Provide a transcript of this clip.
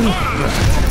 Ugh.